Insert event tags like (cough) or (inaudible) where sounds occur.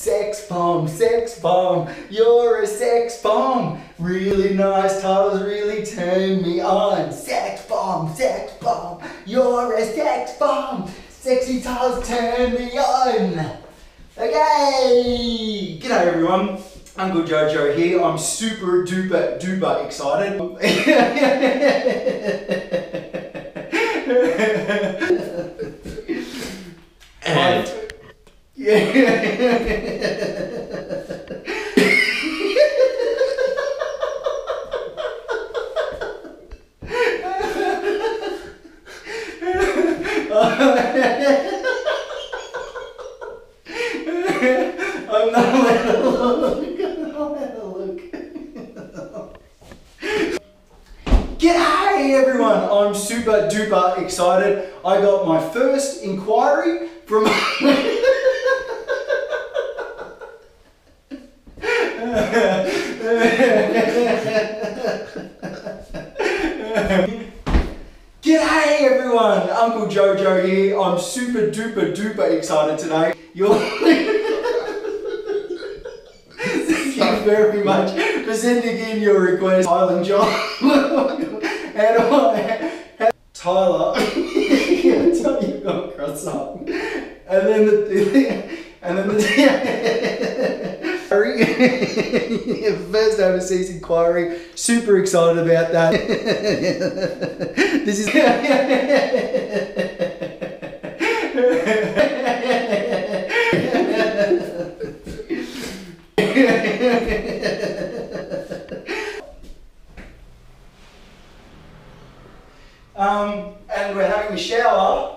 Sex bomb, sex bomb, you're a sex bomb. Really nice titles really turn me on. Sex bomb, sex bomb, you're a sex bomb. Sexy titles turn me on. Okay, g'day everyone. Uncle Jojo here. I'm super duper duper excited. (laughs) And I'm not to look. I'm not to look. G'day everyone! I'm super duper excited. I got my first inquiry from. (laughs) (laughs) G'day everyone! Uncle Jojo here. I'm super duper duper excited today. You're. (laughs) Thank you very much for sending in your request, Tyler John. (laughs) and I, Tyler, tell you got cross up. And then the, and then the, (laughs) first overseas inquiry. Super excited about that. (laughs) this is. (laughs) Um, and we're having a shower.